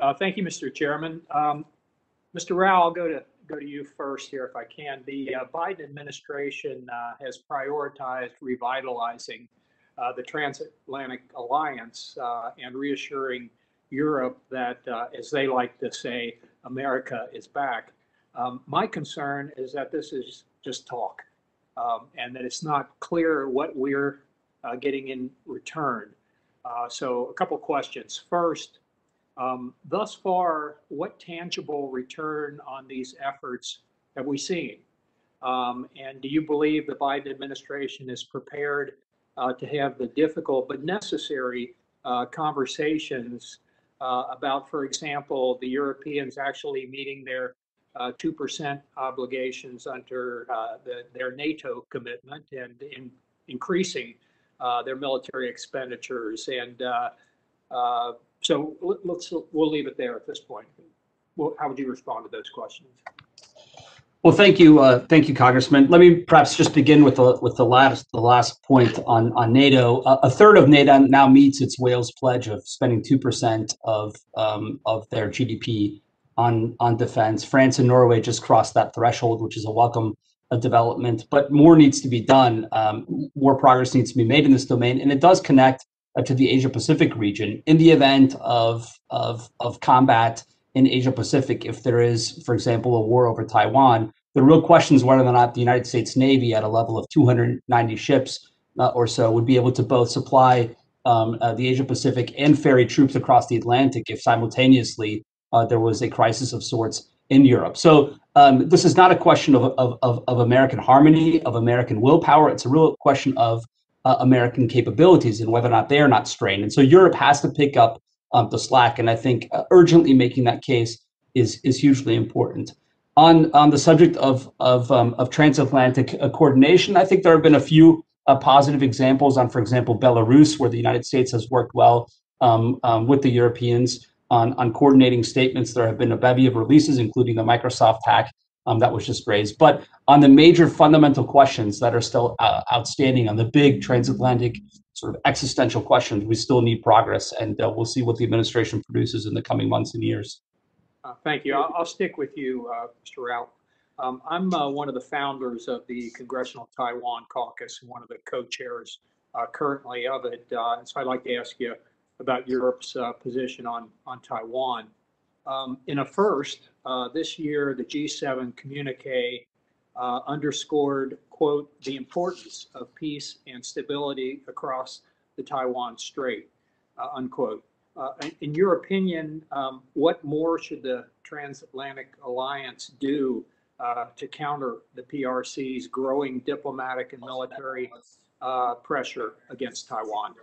Uh, thank you, Mr. Chairman. Um, Mr. Rao, I'll go to go to you first here if I can. The uh, Biden administration uh, has prioritized revitalizing uh, the transatlantic alliance uh, and reassuring Europe that, uh, as they like to say, America is back. Um, my concern is that this is just talk um, and that it's not clear what we're getting in return. so, a couple questions. First, um, thus far, what tangible return on these efforts have we seen? Um, and do you believe the Biden administration is prepared uh, to have the difficult but necessary uh, conversations uh, about, for example, the Europeans actually meeting their 2% uh, obligations under uh, the, their NATO commitment and in increasing uh, their military expenditures and so let's, we'll leave it there at this point. Well, how would you respond to those questions? Well, thank you, uh, thank you, Congressman. Let me perhaps just begin with the with the last the last point on on NATO. Uh, a third of NATO now meets its Wales pledge of spending two percent of um, of their GDP on on defense. France and Norway just crossed that threshold, which is a welcome development. But more needs to be done. Um, more progress needs to be made in this domain, and it does connect to the Asia Pacific region in the event of, of, of combat in Asia Pacific. If there is, for example, a war over Taiwan, the real question is whether or not the United States Navy, at a level of 290 ships uh, or so, would be able to both supply um, uh, the Asia Pacific and ferry troops across the Atlantic if simultaneously uh, there was a crisis of sorts in Europe. So um, this is not a question of, of, of, of American harmony, of American willpower. It's a real question of uh, American capabilities and whether or not they are not strained. And so Europe has to pick up um, the slack. And I think uh, urgently making that case is is hugely important. On on the subject of of um, of transatlantic uh, coordination, I think there have been a few uh, positive examples on, for example, Belarus, where the United States has worked well um, um with the Europeans on on coordinating statements. There have been a bevy of releases, including the Microsoft hack um, that was just raised. But on the major fundamental questions that are still uh, outstanding, on the big transatlantic sort of existential questions, we still need progress, and uh, we'll see what the administration produces in the coming months and years. Uh, thank you. I'll, I'll, stick with you, uh, Mr. Rao. Um, I'm uh, one of the founders of the Congressional Taiwan Caucus and one of the co-chairs uh, currently of it. so I'd like to ask you about Europe's position on, on Taiwan. Um, in a first, uh, this year, the G7 communique uh, underscored, quote, the importance of peace and stability across the Taiwan Strait, uh, unquote. Uh, in your opinion, um, what more should the transatlantic alliance do uh, to counter the PRC's growing diplomatic and military uh, pressure against Taiwan?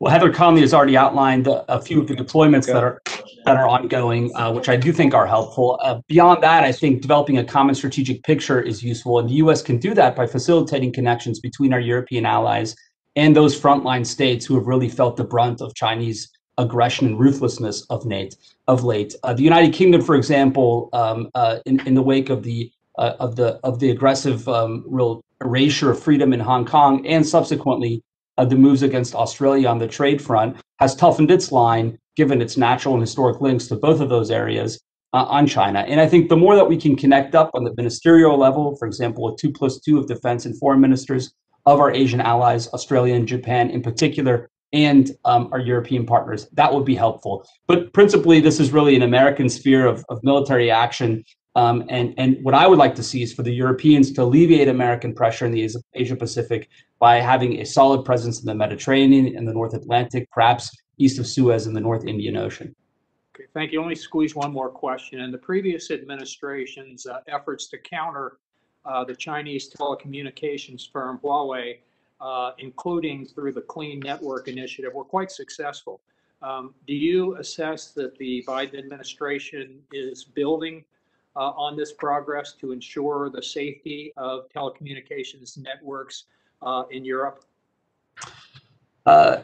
Well, Heather Conley has already outlined a few of the deployments that are that are ongoing, uh, which I do think are helpful. Uh, beyond that, I think developing a common strategic picture is useful, and the U.S. can do that by facilitating connections between our European allies and those frontline states who have really felt the brunt of Chinese aggression and ruthlessness of late. Of late, uh, the United Kingdom, for example, um, uh, in in the wake of the uh, of the of the aggressive um, real erasure of freedom in Hong Kong, and subsequently uh, the moves against Australia on the trade front, has toughened its line, given its natural and historic links to both of those areas uh, on China. And I think the more that we can connect up on the ministerial level, for example, a two plus two of defense and foreign ministers of our Asian allies, Australia and Japan in particular, and um, our European partners, that would be helpful. But principally, this is really an American sphere of, of military action um, and, and what I would like to see is for the Europeans to alleviate American pressure in the Asia Pacific by having a solid presence in the Mediterranean and the North Atlantic, perhaps east of Suez in the North Indian Ocean. Okay, thank you. Let me squeeze one more question. In the previous administration's uh, efforts to counter uh, the Chinese telecommunications firm Huawei, uh, including through the Clean Network Initiative, were quite successful. Um, do you assess that the Biden administration is building uh, on this progress to ensure the safety of telecommunications networks uh, in Europe? Uh,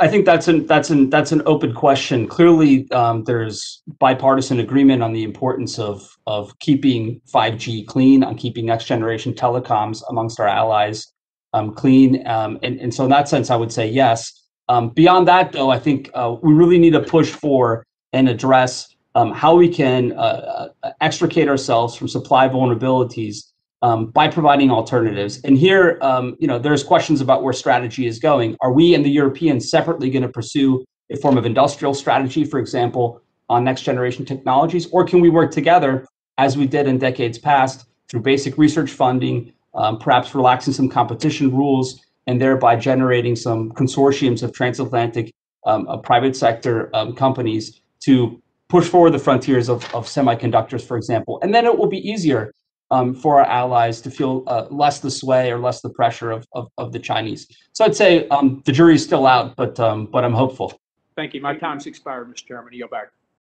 I think that's an that's an that's an open question. Clearly, um, there's bipartisan agreement on the importance of of keeping 5G clean, on keeping next generation telecoms amongst our allies um, clean, um, and and so in that sense, I would say yes. Um, beyond that, though, I think uh, we really need to push for and address um, how we can uh, uh, extricate ourselves from supply vulnerabilities um, by providing alternatives. And here, um, you know, there's questions about where strategy is going. Are we and the Europeans separately going to pursue a form of industrial strategy, for example, on next generation technologies, or can we work together as we did in decades past through basic research funding, um, perhaps relaxing some competition rules, and thereby generating some consortiums of transatlantic of private sector um, companies to push forward the frontiers of, of semiconductors, for example. And then it will be easier um, for our allies to feel uh, less the sway or less the pressure of, of, of the Chinese. So I'd say um, the jury's still out, but, um, but I'm hopeful. Thank you. My time's expired, Mr. Chairman. Yield back.